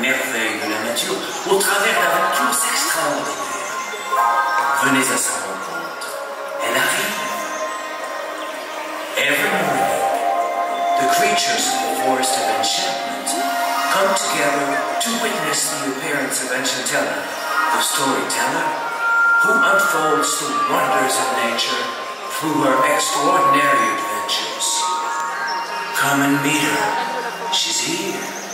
merveilles de la nature au travers d'aventures extraordinaires. Venez à sa rencontre. Elle arrive. Every morning, the creatures of the forest of enchantment come together to witness the appearance of Enchantella, the storyteller, who unfolds the wonders of nature through her extraordinary adventures. Come and meet her. She's here.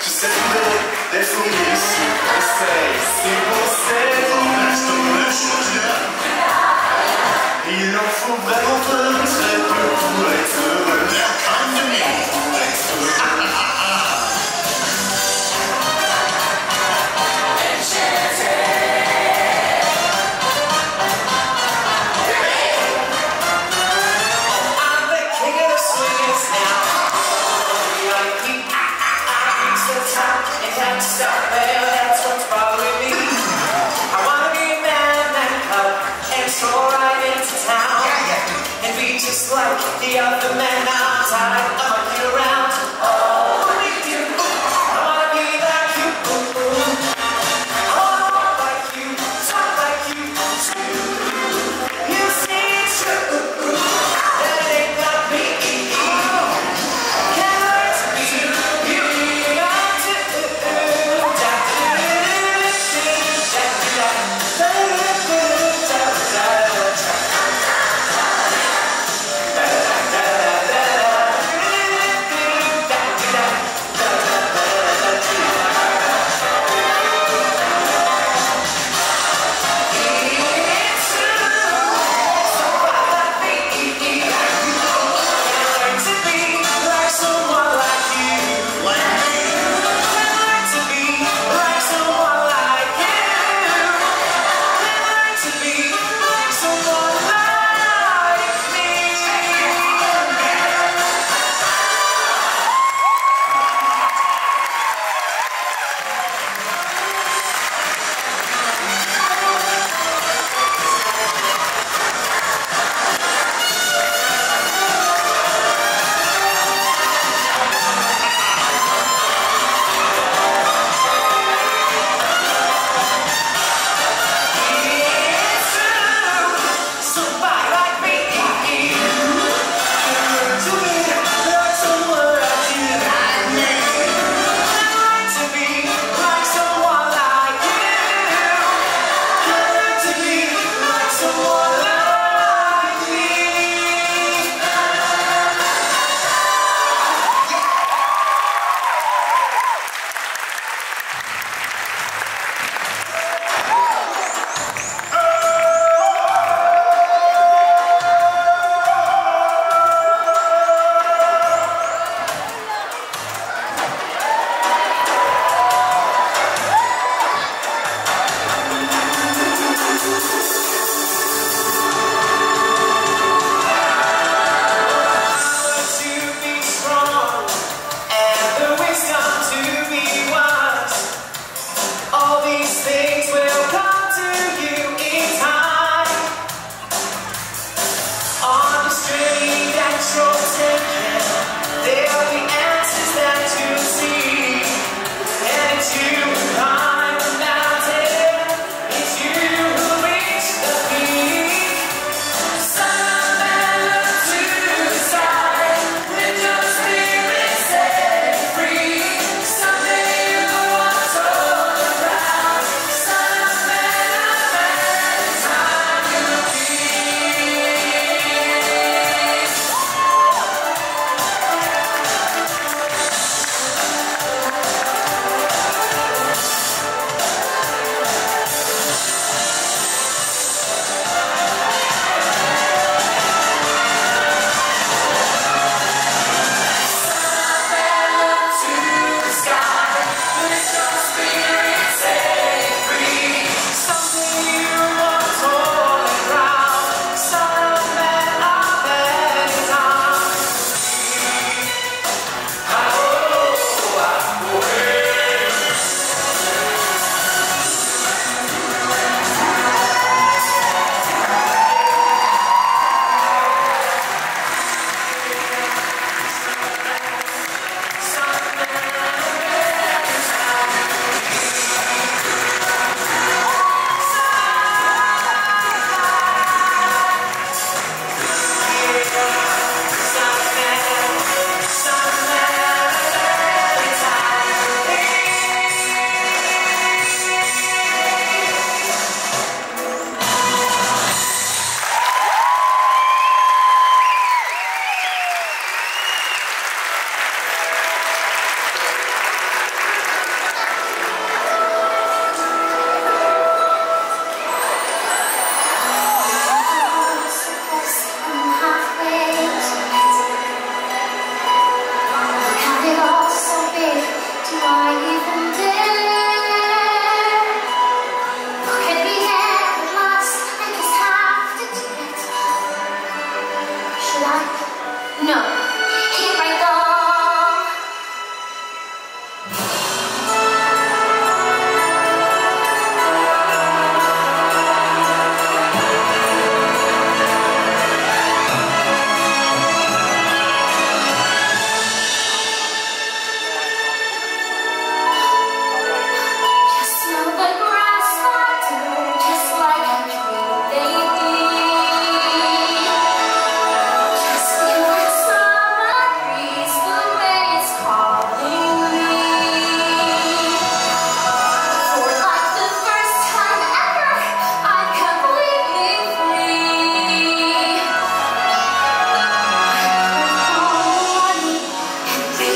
Dizendo, definir-se, não sei se você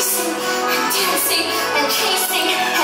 racing and dancing and chasing.